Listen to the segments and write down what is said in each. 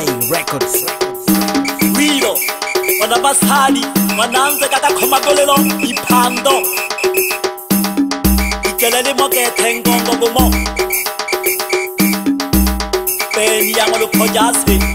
A Records. Wilo, wanabasali, wananze katakhoma golelo iphando. Ikelele mokethe ngongo kumo. Peni yango lukho jasmine.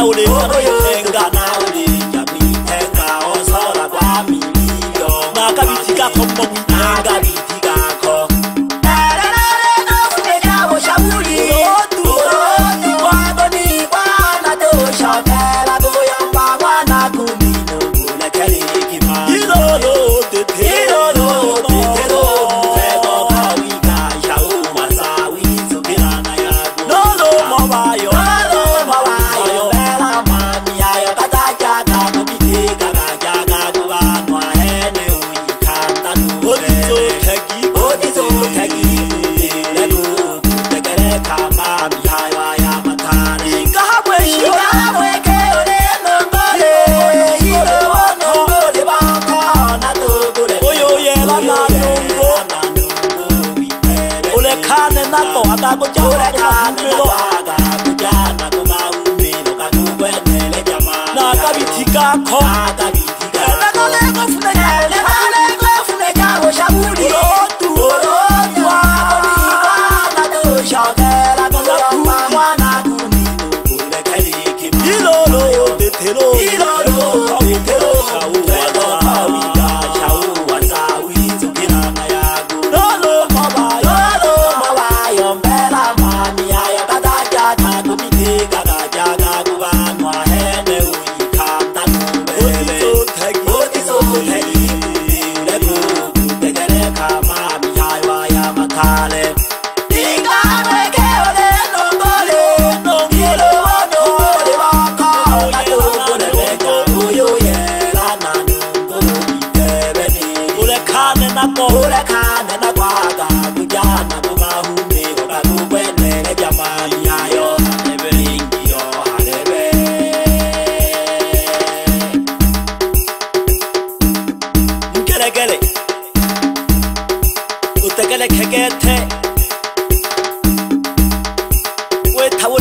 la akabitikakho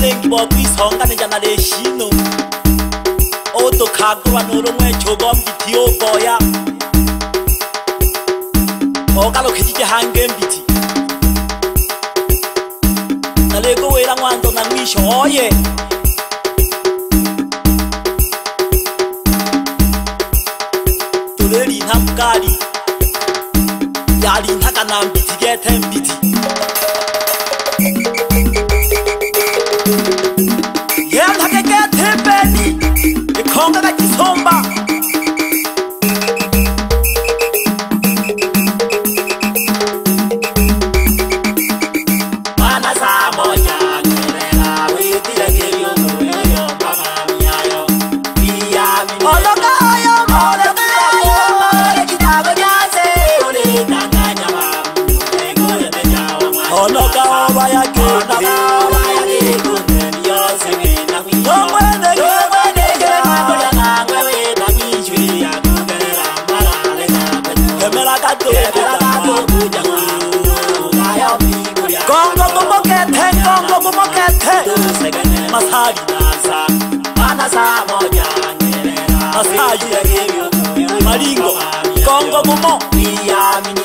nengibo kuyisonga nenjana leshino odokhakuba nolomwejoko mbithi yogoya okalokhetite hange mbithi naleko wela ngwanto nangwisho oye tolelinha mkali yalinha kana mbithi kethe mbithi masali nasa manasa moja nyerera masali ya gemyo malingo kongo gumo iamini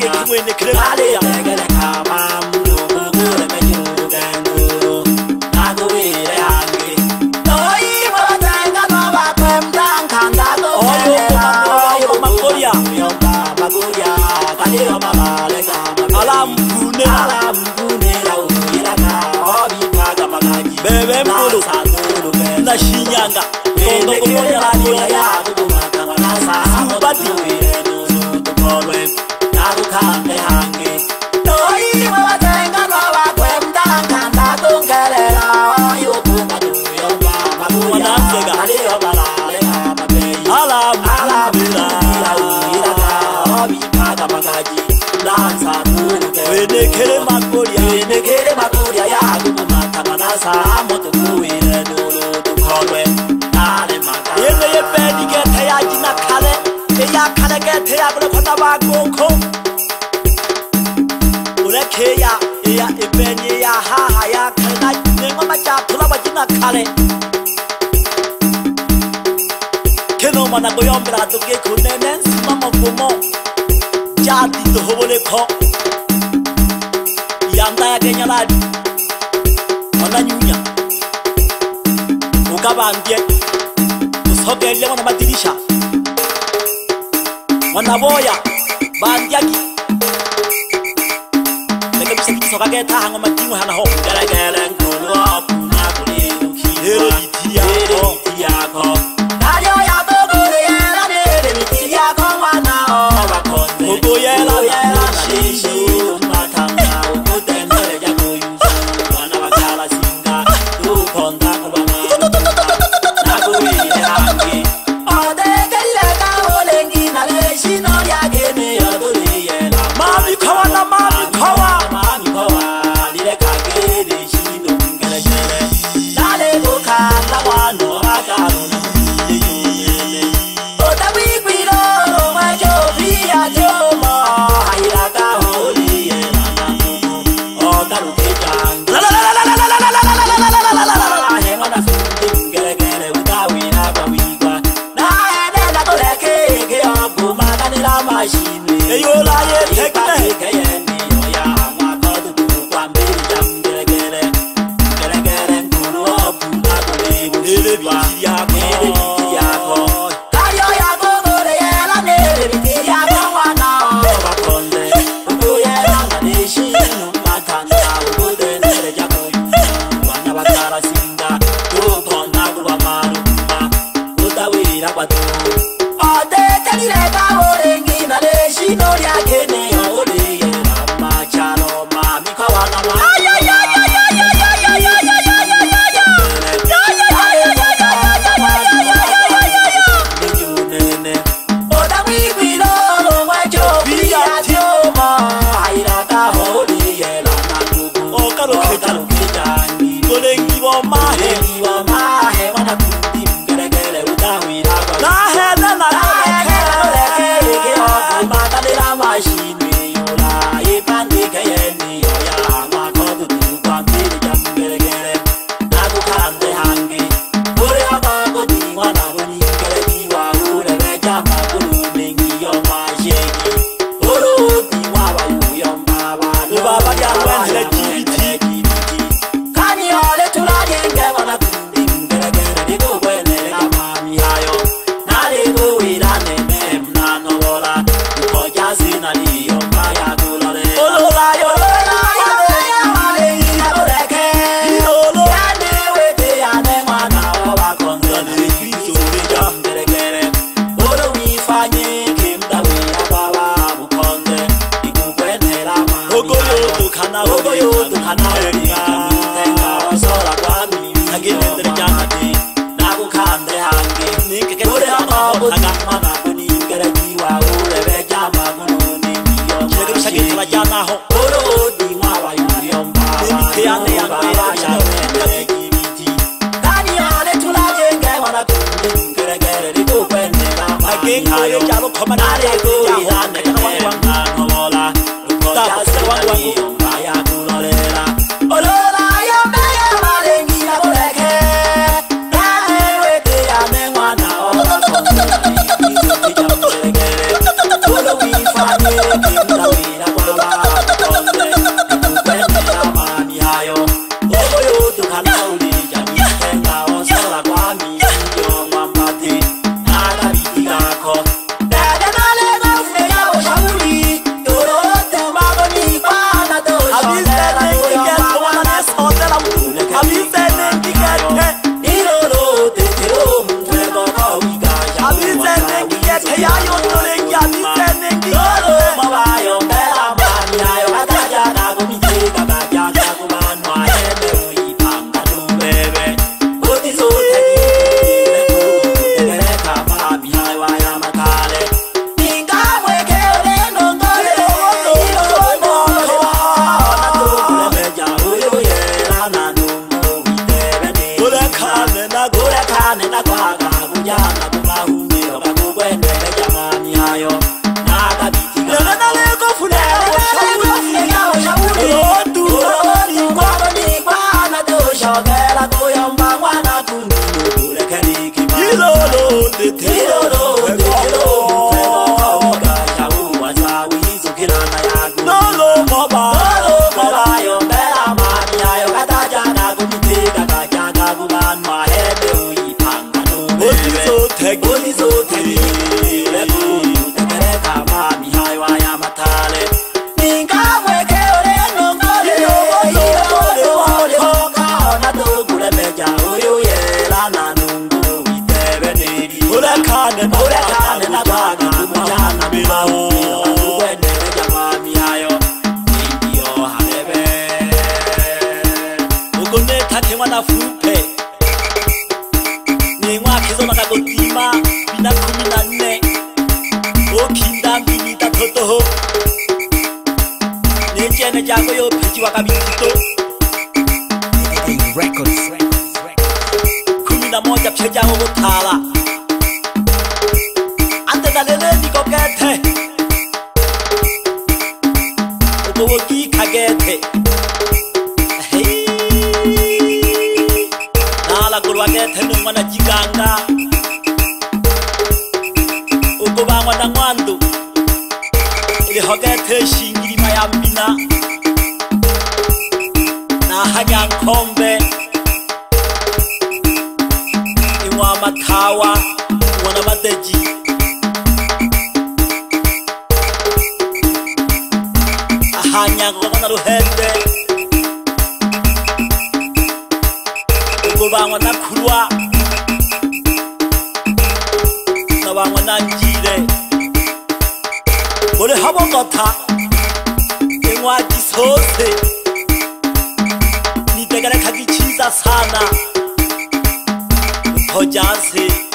get you in the clip. ke managoyombera tubwiye ku nenensi n'umuvumo byatinze uhobore ko yambaye agenyarari wananyunya ugabambye usogeye mu madirisha wanaboya bandyagi reka bishe kisoka getaha ngo matinwe hanaho garagaranga fire la nenjene jako yo pichiwa kabito kumi na moja pshejao mutala vana va teji a hanyaka va vana rohende kuvan'we na khulwa na van'we na njile kuri ha vonotha tin'wajisose ni tekele khakichiza sana khojase